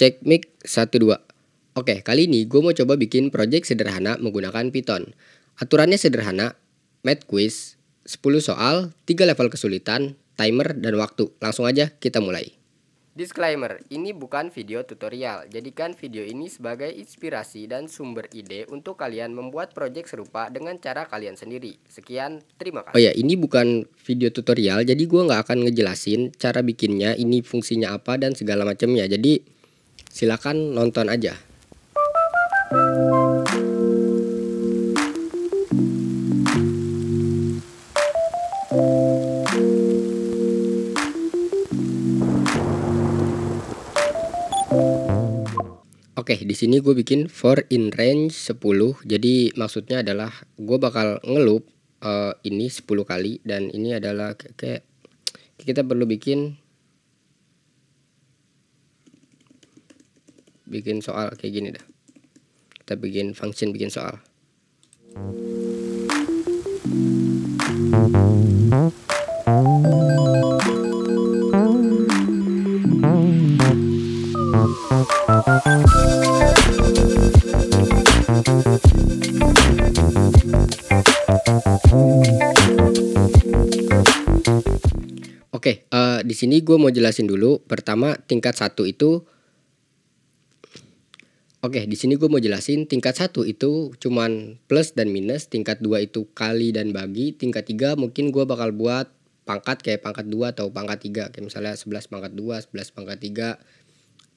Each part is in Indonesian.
Cek mic 1 2. Oke, kali ini gue mau coba bikin project sederhana menggunakan Python. Aturannya sederhana, math quiz, 10 soal, 3 level kesulitan, timer, dan waktu. Langsung aja kita mulai. Disclaimer, ini bukan video tutorial. Jadikan video ini sebagai inspirasi dan sumber ide untuk kalian membuat project serupa dengan cara kalian sendiri. Sekian, terima kasih. Oh ya, ini bukan video tutorial, jadi gue nggak akan ngejelasin cara bikinnya, ini fungsinya apa dan segala macamnya. Jadi silakan nonton aja. Oke, di sini gue bikin for in range 10. Jadi maksudnya adalah gue bakal ngelup uh, ini 10 kali dan ini adalah kayak kita perlu bikin bikin soal kayak gini dah. Kita bikin function bikin soal. Oke, uh, di sini gue mau jelasin dulu. Pertama, tingkat satu itu Oke, di sini gue mau jelasin tingkat satu itu cuman plus dan minus, tingkat dua itu kali dan bagi, tingkat tiga mungkin gue bakal buat pangkat kayak pangkat dua atau pangkat tiga kayak misalnya 11 pangkat dua, 11 pangkat tiga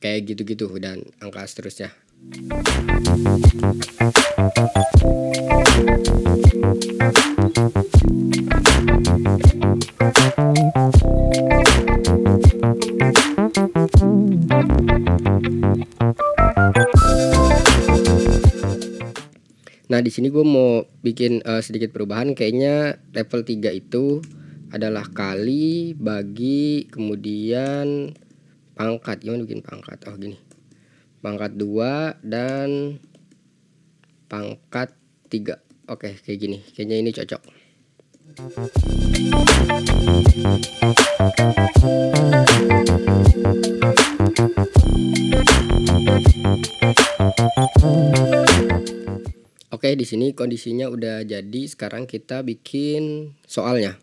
kayak gitu-gitu dan angka seterusnya. Nah, di sini gue mau bikin uh, sedikit perubahan. Kayaknya level 3 itu adalah kali bagi kemudian pangkat. Gimana bikin pangkat? Oh, gini. Pangkat 2 dan pangkat 3. Oke, kayak gini. Kayaknya ini cocok. Di sini kondisinya udah jadi. Sekarang kita bikin soalnya.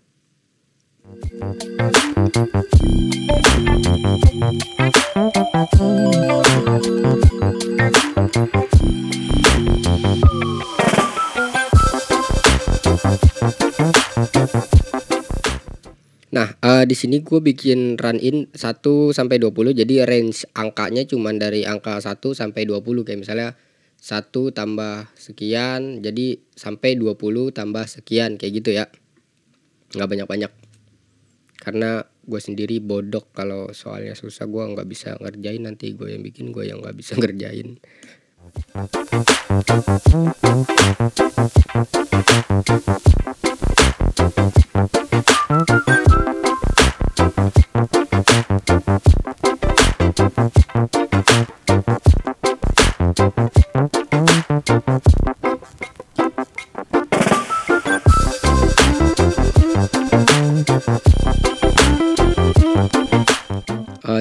Nah, uh, di sini gue bikin run in 1 sampai 20. Jadi range angkanya cuman dari angka 1 sampai 20 kayak misalnya 1 tambah sekian jadi sampai 20 tambah sekian kayak gitu ya. Nggak banyak-banyak. Karena gue sendiri bodok kalau soalnya susah gue nggak bisa ngerjain nanti. Gue yang bikin gue yang nggak bisa ngerjain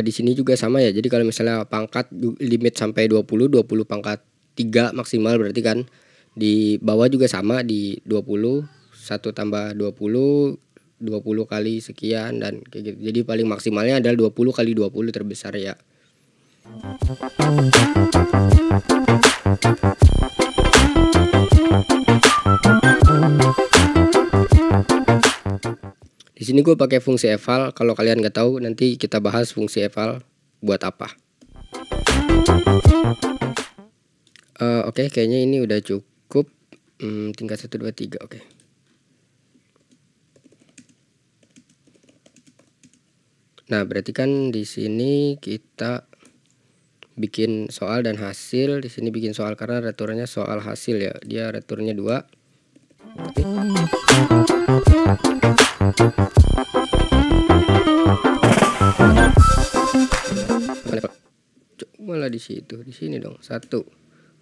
di sini juga sama ya. Jadi kalau misalnya pangkat limit sampai 20, 20 pangkat 3 maksimal berarti kan di bawah juga sama di 20 1 tambah 20 20 kali sekian dan kayak gitu. Jadi paling maksimalnya adalah 20 kali 20 terbesar ya. Sini gue pakai fungsi eval. Kalau kalian nggak tahu, nanti kita bahas fungsi eval buat apa. Uh, Oke, okay, kayaknya ini udah cukup. Hmm, tingkat 1, 2, 3, oke. Okay. Nah, berarti kan di sini kita bikin soal dan hasil. Di sini bikin soal karena returnya soal hasil ya. Dia returnya 2. Malah di situ di sini dong. Satu.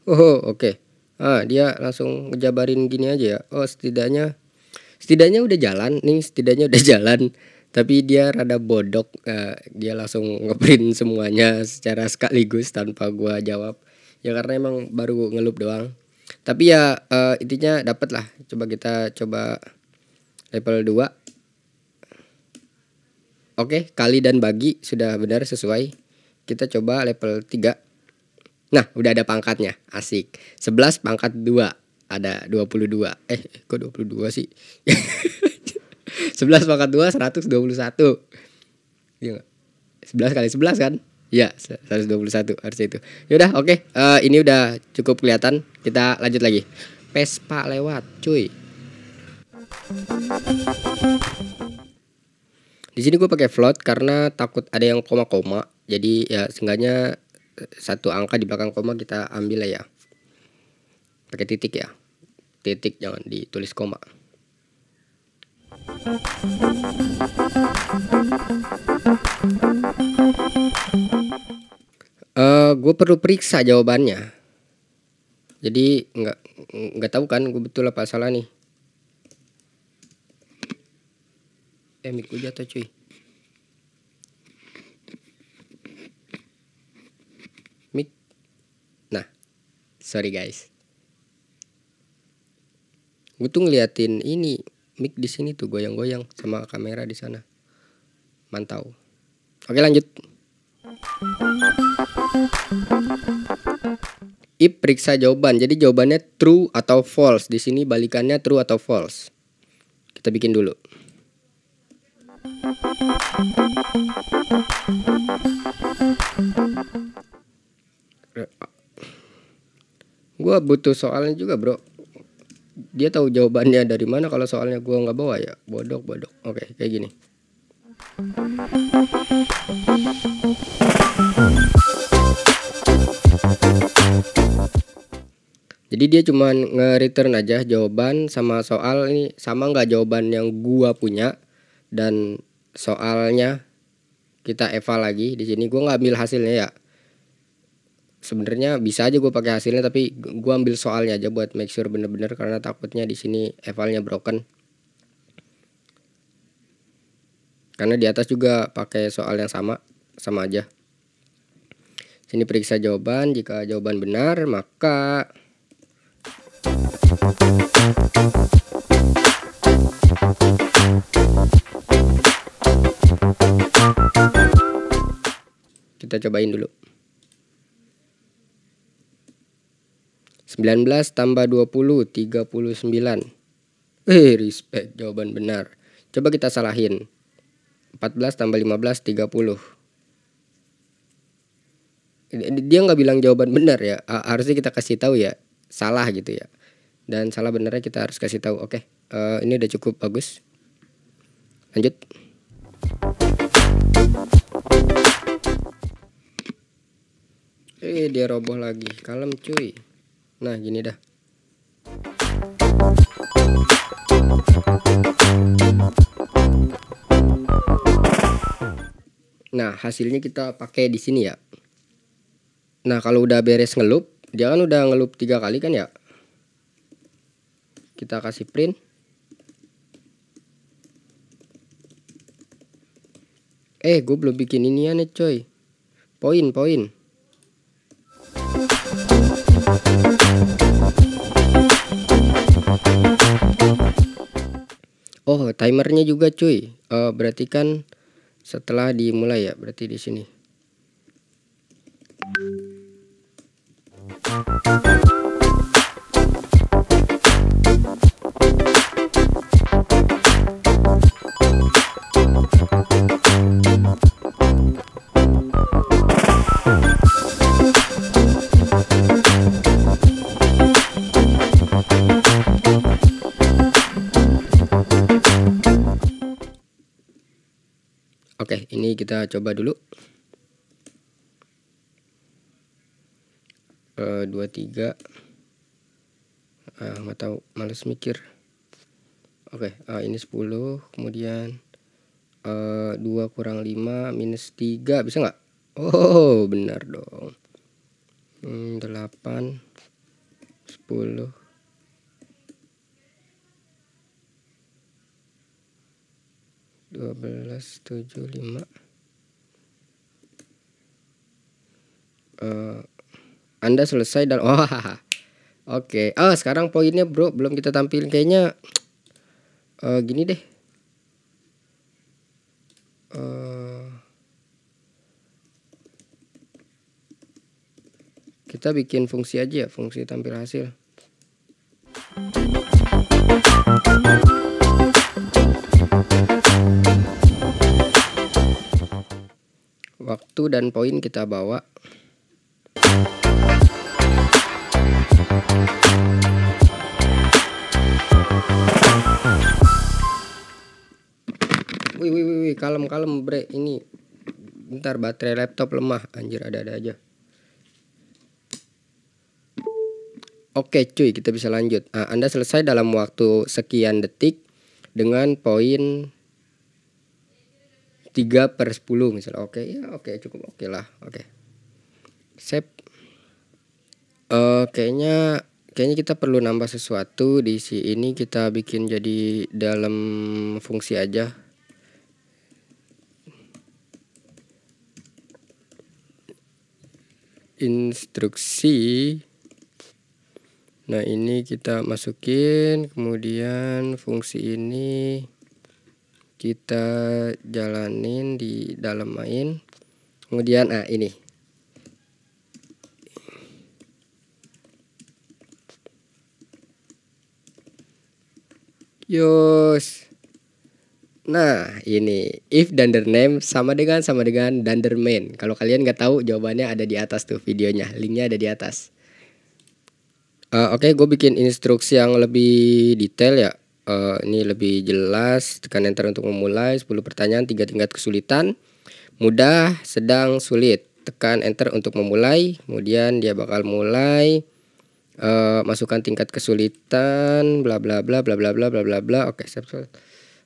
Oh oke. Okay. ah dia langsung ngejabarin gini aja ya. Oh setidaknya setidaknya udah jalan nih setidaknya udah jalan. Tapi dia rada bodok uh, dia langsung ngeprint semuanya secara sekaligus tanpa gua jawab. Ya karena emang baru ngelup doang tapi ya uh, intinya dapat lah. Coba kita coba level 2 oke kali dan bagi sudah benar sesuai. Kita coba level 3 nah udah ada pangkatnya. Asik. 11 pangkat 2 ada 22 eh kok 22 sih? 11 pangkat 2 121 Iya 11 kali 11 kan Iya 121 harusnya itu. Yaudah oke. Okay. uh, eh, Ini udah cukup kelihatan. Kita lanjut lagi. Vespa lewat cuy. Di sini gue pakai float karena takut ada yang koma-koma. Jadi ya seenggaknya eh, satu angka di belakang koma kita ambil ya pakai titik ya. Titik jangan ditulis koma uh, eh, gue perlu periksa jawabannya jadi nggak nggak tahu kan gue betul apa salah nih eh mic jatuh cuy mic nah sorry guys gue tuh ngeliatin ini mic di sini tuh goyang-goyang sama kamera di sana. Mantau. Oke lanjut. If periksa jawaban. Jadi jawabannya true atau false. Di sini balikannya true atau false. Kita bikin dulu. Gua butuh soalnya juga, Bro dia tahu jawabannya dari mana kalau soalnya gue nggak bawa ya bodok bodok oke kayak gini jadi dia cuma nge-return aja jawaban sama soal ini sama nggak jawaban yang gua punya dan soalnya kita eval lagi di sini. Gua nggak ambil hasilnya ya. Sebenarnya bisa aja gue pakai hasilnya tapi gue ambil soalnya aja buat make sure bener-bener karena takutnya di sini evalnya broken. Karena di atas juga pakai soal yang sama sama aja sini periksa jawaban jika jawaban benar maka kita cobain dulu. 19 tambah 20 39 Eh respect jawaban benar. Coba kita salahin. 14 tambah 15 30 Dia nggak bilang jawaban benar ya. Harusnya kita kasih tahu ya Salah gitu ya. Dan salah benernya kita harus kasih tahu Oke uh, ini udah cukup bagus. Lanjut. Eh dia roboh lagi. Kalem cuy. Nah gini dah. Nah hasilnya kita pakai di sini ya Nah kalau udah beres ngelup Dia kan udah ngelup tiga kali kan ya Kita kasih print Eh gue belum bikin ini ya nih coy Poin poin Oh, timernya juga cuy. Uh, berarti kan setelah dimulai ya, berarti di sini. Oke, ini kita coba dulu. Uh, dua tiga, uh, nggak tahu, males mikir. Oke, uh, ini 10 kemudian uh, 2 kurang 5 minus 3 bisa nggak? Oh, benar dong. Hmm, 8 10 3 1275 uh, Anda selesai dan oh Oke. Okay. Oh, sekarang poinnya, Bro, belum kita tampilin kayaknya uh, gini deh. Uh, kita bikin fungsi aja ya, fungsi tampil hasil. Waktu dan poin kita bawa Wih, wih, wih, wih, kalem, kalem, bre. Ini, bentar, baterai laptop lemah. Anjir, ada-ada aja. Oke, cuy, kita bisa lanjut. Nah, Anda selesai dalam waktu sekian detik dengan poin 3 per 10 misalnya. Oke, ya oke, cukup oke lah. Oke. Save. Uh, kayaknya kayaknya kita perlu nambah sesuatu di si ini kita bikin jadi dalam fungsi aja. instruksi. Nah ini kita masukin kemudian fungsi ini kita jalanin di dalam main. Kemudian ah ini Yos Nah, ini if dunder name sama dengan sama dengan dunder main. Kalau kalian nggak tahu jawabannya ada di atas tuh videonya, linknya ada di atas. Uh, Oke, okay, gue bikin instruksi yang lebih detail ya. Uh, ini lebih jelas. Tekan enter untuk memulai 10 pertanyaan, tiga tingkat kesulitan. Mudah, sedang, sulit. Tekan enter untuk memulai. Kemudian dia bakal mulai. Uh, masukkan tingkat kesulitan, bla bla bla bla bla bla bla bla bla. Oke, okay,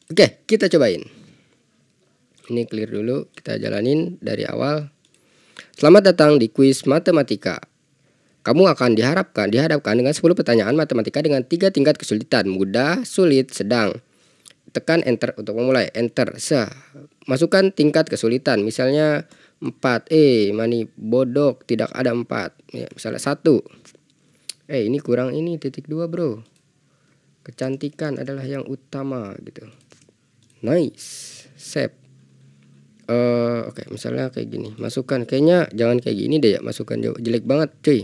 Oke, kita cobain. Ini clear dulu, kita jalanin dari awal. Selamat datang di kuis matematika. Kamu akan diharapkan dihadapkan dengan 10 pertanyaan matematika dengan tiga tingkat kesulitan, mudah, sulit, sedang. Tekan enter untuk memulai. Enter. Sah. Masukkan tingkat kesulitan. Misalnya 4. Eh, mani bodok tidak ada 4. Ya, misalnya 1. Eh, ini kurang ini titik 2, Bro. Kecantikan adalah yang utama gitu. Nice. Save uh, oke okay, misalnya kayak gini. Masukkan kayaknya jangan kayak gini deh ya. Masukkan jelek banget cuy.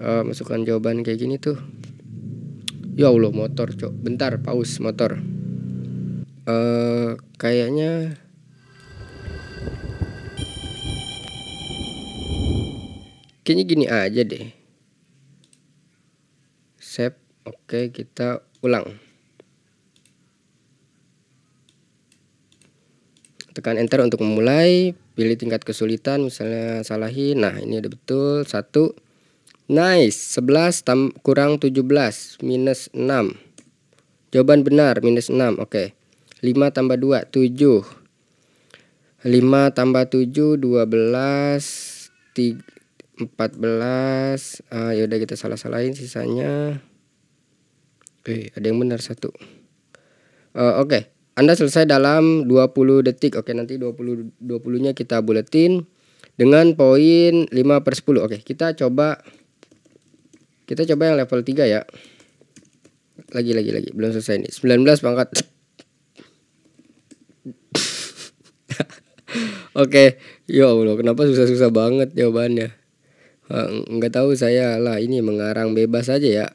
Uh, masukkan jawaban kayak gini tuh. Ya Allah motor cok. Bentar pause motor. Uh, kayaknya kayaknya gini aja deh oke kita ulang. Tekan enter untuk memulai. Pilih tingkat kesulitan misalnya salahin nah ini ada betul. Satu. Nice. 11 tam, kurang 17 minus 6 jawaban benar minus 6 oke. Okay. 5 tambah 2 7 5 tambah 7 12 3, 14 ah, yaudah kita salah-salahin sisanya eh ada yang benar satu uh, oke okay. Anda selesai dalam 20 detik. Oke, nanti 20 20-nya kita buletin dengan poin 5 per 10. Oke, kita coba kita coba yang level 3 ya. Lagi lagi lagi, belum selesai nih. 19 pangkat Oke, ya Allah, kenapa susah-susah banget jawabannya? Enggak tahu saya lah ini mengarang bebas aja ya.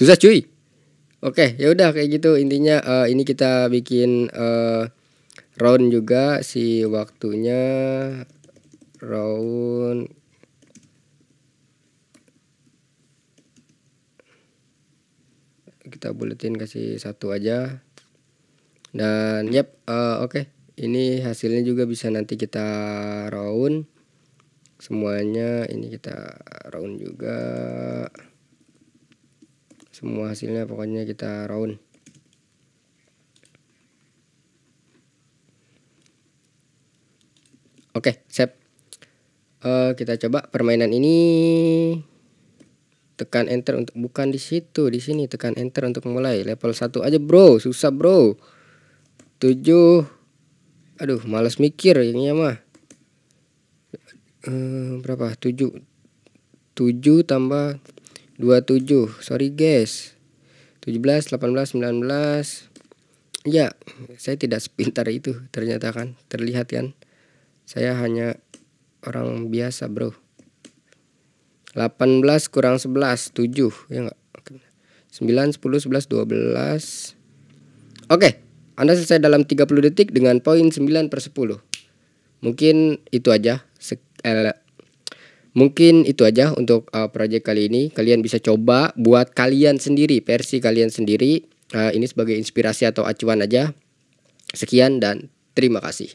Susah cuy. Oke, ya udah kayak gitu. Intinya uh, ini kita bikin uh, round juga si waktunya. Round. Kita buletin kasih satu aja. Dan yep uh, oke. Okay. ini hasilnya juga bisa nanti kita round. Semuanya ini kita round juga semua hasilnya pokoknya kita round oke save uh, kita coba permainan ini. Tekan enter untuk bukan di situ di sini. Tekan enter untuk mulai level 1 aja bro. Susah bro. 7 aduh males mikir ini mah. Uh, berapa? 7 7 tambah 27 sorry guys. 17 18 19 ya saya tidak sepintar itu ternyata kan. Terlihat kan. Saya hanya orang biasa bro. 18 kurang 11 7 ya enggak 9 10 11 12 Oke Anda selesai dalam 30 detik dengan poin 9 per 10 Mungkin itu aja. Sek eh, Mungkin itu aja untuk uh, project kali ini. Kalian bisa coba buat kalian sendiri, versi kalian sendiri. Uh, ini sebagai inspirasi atau acuan aja. Sekian dan terima kasih.